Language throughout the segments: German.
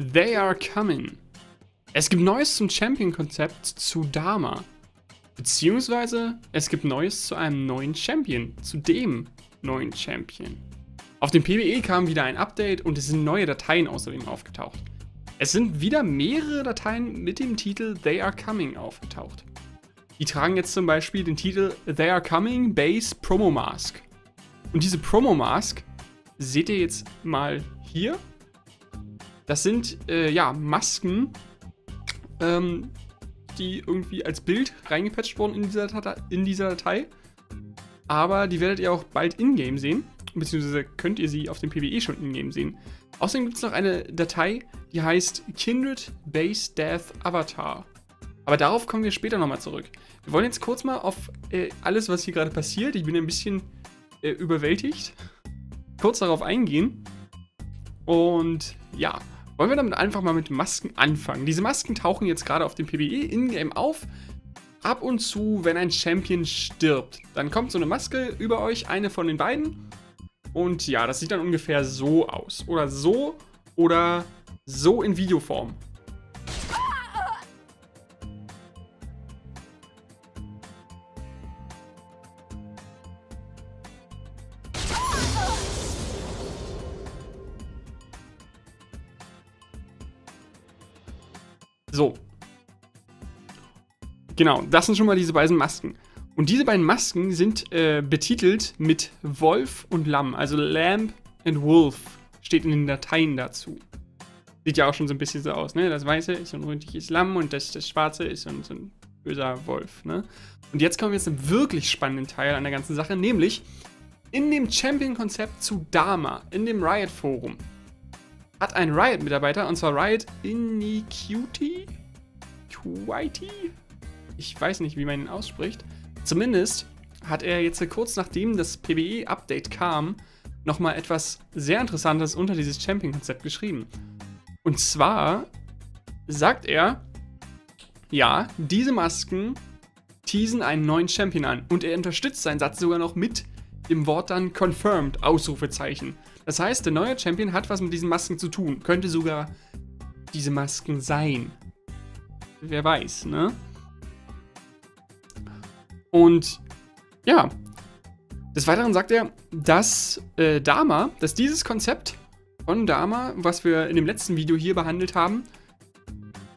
They are coming. Es gibt Neues zum Champion-Konzept zu Dama. Beziehungsweise es gibt Neues zu einem neuen Champion, zu dem neuen Champion. Auf dem PBE kam wieder ein Update und es sind neue Dateien außerdem aufgetaucht. Es sind wieder mehrere Dateien mit dem Titel They Are Coming aufgetaucht. Die tragen jetzt zum Beispiel den Titel They Are Coming Base Promo Mask. Und diese Promo Mask seht ihr jetzt mal hier. Das sind äh, ja Masken, ähm, die irgendwie als Bild reingepatcht wurden in dieser, in dieser Datei. Aber die werdet ihr auch bald in-game sehen beziehungsweise könnt ihr sie auf dem PBE schon in-game sehen. Außerdem gibt es noch eine Datei, die heißt Kindred Base Death Avatar. Aber darauf kommen wir später nochmal zurück. Wir wollen jetzt kurz mal auf äh, alles, was hier gerade passiert, ich bin ein bisschen äh, überwältigt, kurz darauf eingehen. Und ja, wollen wir damit einfach mal mit Masken anfangen. Diese Masken tauchen jetzt gerade auf dem PBE in-game auf. Ab und zu, wenn ein Champion stirbt, dann kommt so eine Maske über euch, eine von den beiden. Und ja, das sieht dann ungefähr so aus. Oder so oder so in Videoform. So. Genau, das sind schon mal diese beiden Masken. Und diese beiden Masken sind äh, betitelt mit Wolf und Lamm. Also Lamb and Wolf steht in den Dateien dazu. Sieht ja auch schon so ein bisschen so aus, ne? Das Weiße ist so ein rundliches Lamm und das, das Schwarze ist so ein, so ein böser Wolf, ne? Und jetzt kommen wir zu einem wirklich spannenden Teil an der ganzen Sache, nämlich in dem Champion-Konzept zu Dama, in dem Riot-Forum, hat ein Riot-Mitarbeiter, und zwar Riot Iniquity, Quity, ich weiß nicht, wie man ihn ausspricht, Zumindest hat er jetzt kurz nachdem das PBE-Update kam, nochmal etwas sehr Interessantes unter dieses Champion-Konzept geschrieben. Und zwar sagt er, ja, diese Masken teasen einen neuen Champion an. Und er unterstützt seinen Satz sogar noch mit dem Wort dann confirmed, Ausrufezeichen. Das heißt, der neue Champion hat was mit diesen Masken zu tun. Könnte sogar diese Masken sein. Wer weiß, ne? Und ja, des Weiteren sagt er, dass äh, Dama, dass dieses Konzept von Dama, was wir in dem letzten Video hier behandelt haben,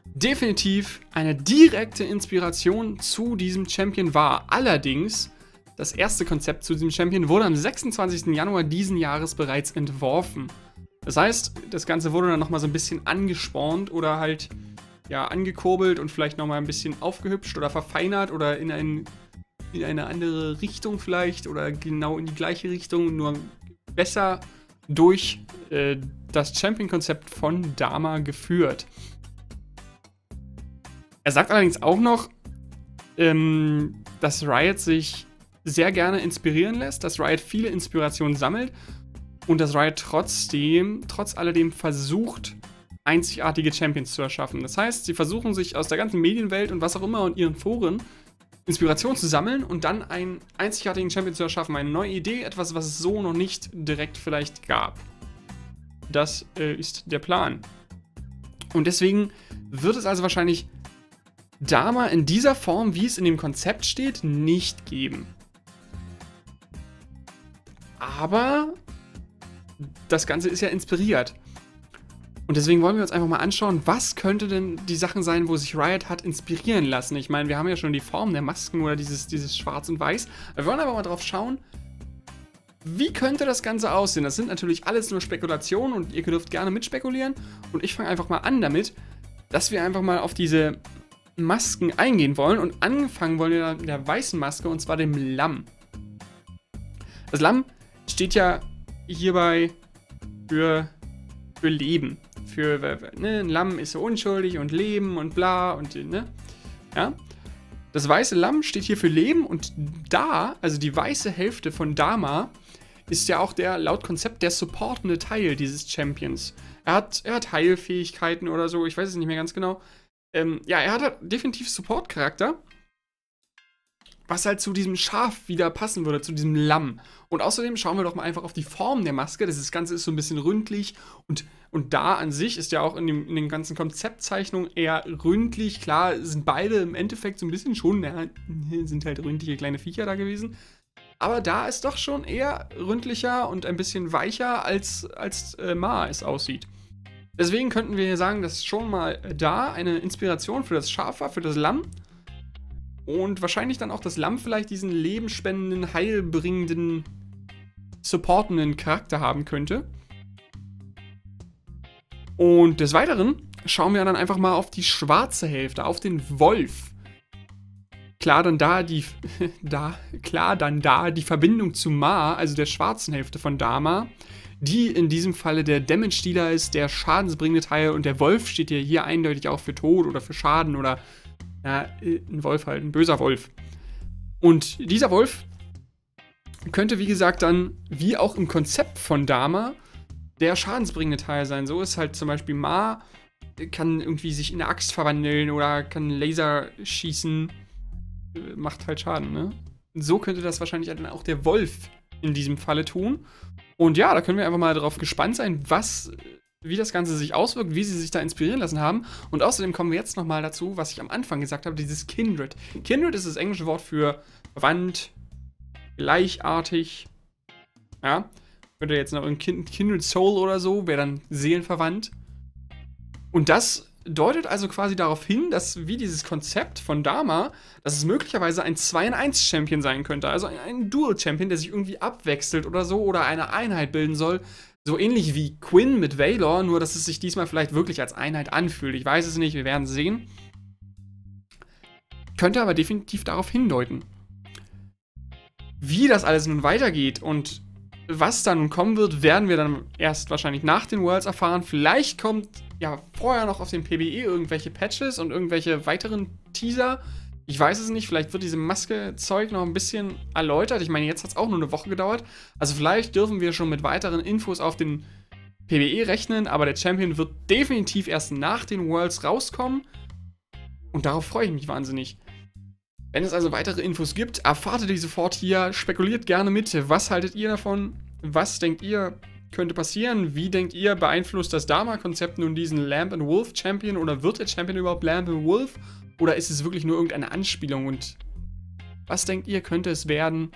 definitiv eine direkte Inspiration zu diesem Champion war. Allerdings, das erste Konzept zu diesem Champion wurde am 26. Januar diesen Jahres bereits entworfen. Das heißt, das Ganze wurde dann nochmal so ein bisschen angespornt oder halt ja, angekurbelt und vielleicht nochmal ein bisschen aufgehübscht oder verfeinert oder in einen in eine andere Richtung vielleicht oder genau in die gleiche Richtung, nur besser durch äh, das Champion-Konzept von Dama geführt. Er sagt allerdings auch noch, ähm, dass Riot sich sehr gerne inspirieren lässt, dass Riot viele Inspirationen sammelt und dass Riot trotzdem, trotz alledem versucht, einzigartige Champions zu erschaffen. Das heißt, sie versuchen sich aus der ganzen Medienwelt und was auch immer und ihren Foren Inspiration zu sammeln und dann einen einzigartigen Champion zu erschaffen. Eine neue Idee, etwas, was es so noch nicht direkt vielleicht gab. Das äh, ist der Plan. Und deswegen wird es also wahrscheinlich Dama in dieser Form, wie es in dem Konzept steht, nicht geben. Aber das Ganze ist ja inspiriert. Und deswegen wollen wir uns einfach mal anschauen, was könnte denn die Sachen sein, wo sich Riot hat inspirieren lassen. Ich meine, wir haben ja schon die Form der Masken oder dieses, dieses Schwarz und Weiß. Wir wollen aber mal drauf schauen, wie könnte das Ganze aussehen? Das sind natürlich alles nur Spekulationen und ihr dürft gerne mitspekulieren. Und ich fange einfach mal an damit, dass wir einfach mal auf diese Masken eingehen wollen. Und angefangen wollen wir mit der weißen Maske und zwar dem Lamm. Das Lamm steht ja hierbei für, für Leben für, ne, ein Lamm ist so unschuldig und Leben und bla und, ne, ja. Das weiße Lamm steht hier für Leben und da, also die weiße Hälfte von Dama, ist ja auch der, laut Konzept, der supportende Teil dieses Champions. Er hat, er hat Heilfähigkeiten oder so, ich weiß es nicht mehr ganz genau. Ähm, ja, er hat definitiv Support-Charakter. Was halt zu diesem Schaf wieder passen würde, zu diesem Lamm. Und außerdem schauen wir doch mal einfach auf die Form der Maske. Das Ganze ist so ein bisschen ründlich und, und da an sich ist ja auch in, dem, in den ganzen Konzeptzeichnungen eher ründlich. Klar, sind beide im Endeffekt so ein bisschen schon, ja, sind halt ründliche kleine Viecher da gewesen. Aber da ist doch schon eher ründlicher und ein bisschen weicher, als, als äh, Ma es aussieht. Deswegen könnten wir hier sagen, dass schon mal da eine Inspiration für das Schaf war, für das Lamm. Und wahrscheinlich dann auch das Lamm vielleicht diesen lebensspendenden, heilbringenden, supportenden Charakter haben könnte. Und des Weiteren schauen wir dann einfach mal auf die schwarze Hälfte, auf den Wolf. Klar dann da die, da, klar dann da die Verbindung zu Ma, also der schwarzen Hälfte von Dama, die in diesem Falle der Damage-Dealer ist, der schadensbringende Teil und der Wolf steht ja hier eindeutig auch für Tod oder für Schaden oder ja, ein Wolf halt, ein böser Wolf. Und dieser Wolf könnte, wie gesagt, dann, wie auch im Konzept von Dama, der schadensbringende Teil sein. So ist halt zum Beispiel Ma, kann irgendwie sich in eine Axt verwandeln oder kann Laser schießen. Macht halt Schaden, ne? So könnte das wahrscheinlich dann auch der Wolf in diesem Falle tun. Und ja, da können wir einfach mal drauf gespannt sein, was wie das Ganze sich auswirkt, wie sie sich da inspirieren lassen haben. Und außerdem kommen wir jetzt nochmal dazu, was ich am Anfang gesagt habe, dieses Kindred. Kindred ist das englische Wort für verwandt, gleichartig. Ja, könnte jetzt noch ein Kindred Soul oder so, wäre dann seelenverwandt. Und das deutet also quasi darauf hin, dass wie dieses Konzept von Dama, dass es möglicherweise ein 2 in 1 Champion sein könnte. Also ein, ein Dual Champion, der sich irgendwie abwechselt oder so oder eine Einheit bilden soll, so ähnlich wie Quinn mit Valor, nur dass es sich diesmal vielleicht wirklich als Einheit anfühlt. Ich weiß es nicht, wir werden sehen. Könnte aber definitiv darauf hindeuten. Wie das alles nun weitergeht und was dann kommen wird, werden wir dann erst wahrscheinlich nach den Worlds erfahren. Vielleicht kommt ja vorher noch auf dem PBE irgendwelche Patches und irgendwelche weiteren Teaser. Ich weiß es nicht, vielleicht wird diese Maske-Zeug noch ein bisschen erläutert. Ich meine, jetzt hat es auch nur eine Woche gedauert. Also vielleicht dürfen wir schon mit weiteren Infos auf den PBE rechnen, aber der Champion wird definitiv erst nach den Worlds rauskommen. Und darauf freue ich mich wahnsinnig. Wenn es also weitere Infos gibt, erfahrt ihr die sofort hier. Spekuliert gerne mit. Was haltet ihr davon? Was denkt ihr könnte passieren? Wie denkt ihr, beeinflusst das Dama-Konzept nun diesen Lamp and Wolf Champion? Oder wird der Champion überhaupt Lamp and Wolf? Oder ist es wirklich nur irgendeine Anspielung? Und was denkt ihr, könnte es werden?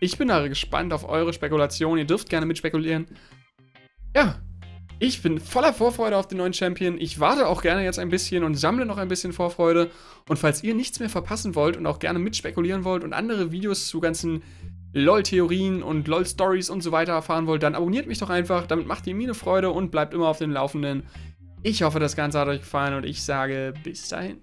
Ich bin da gespannt auf eure Spekulation. Ihr dürft gerne mitspekulieren. Ja, ich bin voller Vorfreude auf den neuen Champion. Ich warte auch gerne jetzt ein bisschen und sammle noch ein bisschen Vorfreude. Und falls ihr nichts mehr verpassen wollt und auch gerne mitspekulieren wollt und andere Videos zu ganzen LOL-Theorien und LOL-Stories und so weiter erfahren wollt, dann abonniert mich doch einfach. Damit macht ihr mir eine Freude und bleibt immer auf dem Laufenden. Ich hoffe, das Ganze hat euch gefallen und ich sage bis dahin.